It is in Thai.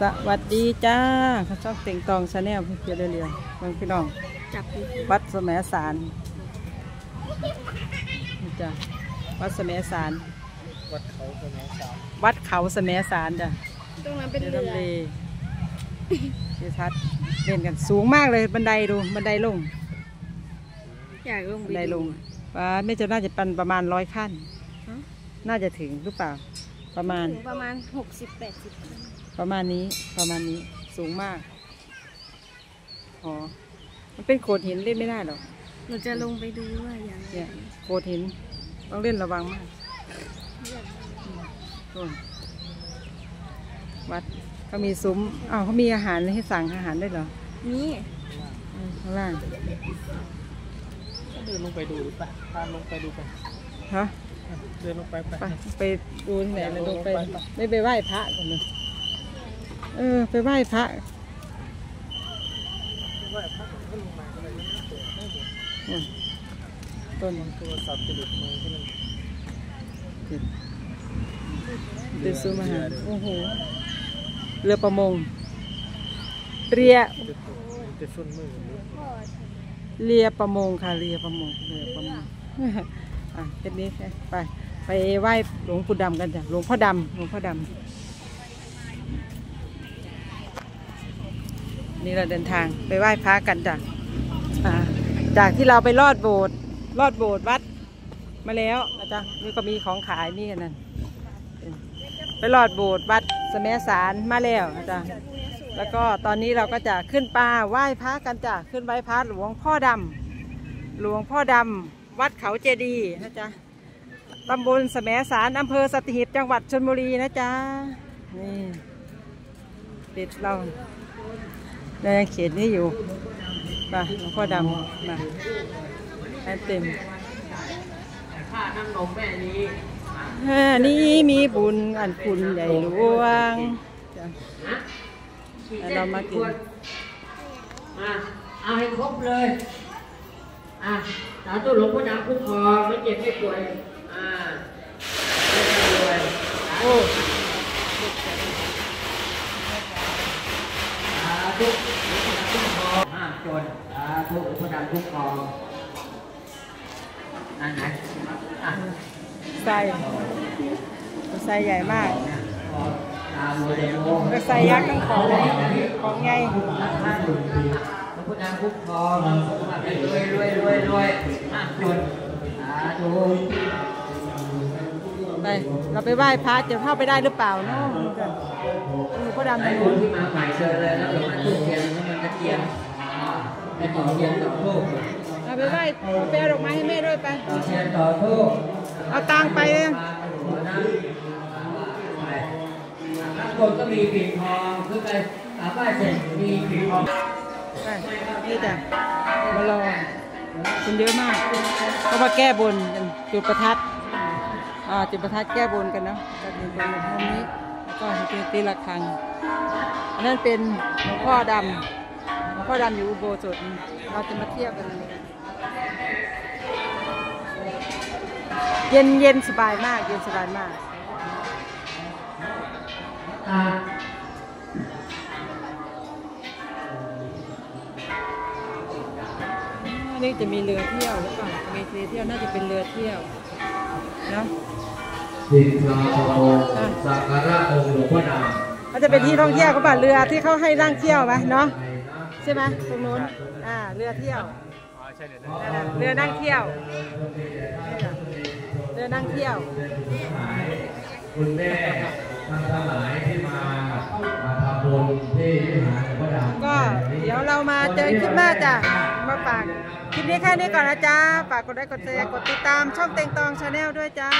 สวัสดีจ้าเขาชอบเต่งตองชาแนลเพื่อนเรียวๆบางพี่น้องจับดูวัดสมสารนี่จ้ะวัดสมสารวัดเขาสมัยสามวัดเขาสมสารจ้ะตรงนั้นเป็นเดี๋ยวเรือทำเลเดี๋ยวทัดเล่นกันสูงมากเลยบันไดดูบันไดลงอยากลงบัไปนไดลดูงว่าไม่จะน่าจะเป็นประมาณร้อยขั้นฮะน่าจะถึงหรือเปล่า ประมาณถึงประมาณหกสิบแปดสิบ ประมาณนี้ประมาณนี้สูงมาก อ๋อ มันเป็นโขดหินเล่นไม่ได้หรอกหนูจะลงไปดูว่าอย่างเนี่ยโขดหินต้องเล่นระวังมากนู่นวัดเขามีซุ้มอ้าวเขามีอาหารให้สั่งอาหารได้วยเหรอนี่อืมข้างล่างก็เดินลงไปดูหรือเปล่าพาลงไปดูไปฮะอะเดินลงไปไปไปไปดูที่ไหนเลยลงไปไปไปไม่ไปไหว้พระก่อนเลย เออ ไปไหว้พระเลยไม่เปิดไม่เปิดอืมต้นโทรศัพท์จะหลุดมือขึ้นติดติดซูมาหาโอ้โห เรือประมง เรือจะจะส้นมือหรือเรือประมงค่ะ เรือประมง เรือประมง อะเท็นี้ไป ไปไหว้หลวงปู่ดำกันจ้ะ หลวงพ่อดำ หลวงพ่อดำ นี่เราเดินทางไปไหว้พระกันจ้ะจากที่เราไปลอดโบสถ์ลอดโบสถ์วัดมาแล้วนะจ๊ะนี่ก็มีของขายนี่กันนั่นไปลอดโบสถ์วัดสมสารมาแล้วนะจ๊ะแล้วก็ตอนนี้เราก็จะขึ้นป่าไหว้พระกันจ้ะขึ้นไหว้พระหลวงพ่อดำหลวงพ่อดำวัดเขาเจดีย์นะจ๊ะตำบลสมสารอำเภอสติหิบจังหวัดชลบุรีนะจ๊ะนี่ติดเรา เรายังเขียนนี่อยู่ไปหลวงพ่อดำมาให้เต็มผ้านั่งนมแม่นี้อ่านี่มีบุญอันคุณใหญ่หลวงจ้ะแล้วเรามากินอะเอาให้ครบเลยอะสาธุหลวงพ่อดำคุ้มครองไม่เจ็บไม่ป่วยอ่าไม่ป่วยโอ้ สาธุหลวงพ่องห้ามจนสาธุพ่อดำคุ้มครองนั่นไงอะไส้ไส้ใหญ่มากก็ไส้ยักษ์ทั้งของของใหญ่ท่านหลวงพ่อดำคุ้มครองรวยรวยรวยรวยห้ามจนสาธุไปเราไปไหว้พระจะเข้าไปได้หรือเปล่าเนาะ พ่อดำไอ้คนที่มาใหม่เชิญเลยแล้วเดี๋ยวมาทูบเทียนให้วมันกระเทียมให้ต่อเทียนต่อทูบเอาไปไหว้ไปเอาดอกไม้ให้แม่ด้วยไปต่อเทียนต่อทูบเอาตังไปเลยข้างบนก็มีปิ่นทองขึ้นไปกราบไหว้เสร็จมีปิ่นทองนี่จ้ะมารอคนเยอะมากก็มาแก้บนจุดประทัดอ่าจุดประทัดแก้บนกันเนาะก็ถึงตรงนี้ ตีตีระฆังอันนั้นเป็นหลวงพ่อดำหลวงพ่อดำอยู่อุโบสถเราจะมาเที่ยวกันเย็นเย็นสบายมาก เย็นสบายมากอ่าอันนี้จะมีเรือเที่ยวหรือเปล่ามีเรือเที่ยวน่าจะเป็นเรือเที่ยวนะ สินทราโมสักการะองค์หลวงพ่อดำมันจะเป็นที่ท่องเที่ยวเขาป่ะเรือที่เขาให้นั่งเที่ยวไหมเนาะใช่ไหมตรงนู้นอ่าเรือเที่ยวนั่นน่ะเรือนั่งเที่ยวนี่น่ะเรือนั่งเที่ยว คุณแม่ท่านทั้งหลายที่มามาทำบุญที่วิหารหลวงพ่อดำก็เดี๋ยวเรามาเจอคลิปหน้าจ้ะมาฝากคลิปนี้แค่นี้ก่อนนะจ๊ะฝากกดไลค์กดแชร์กดติดตามช่องเต็งตอง Channel ด้วยจ้า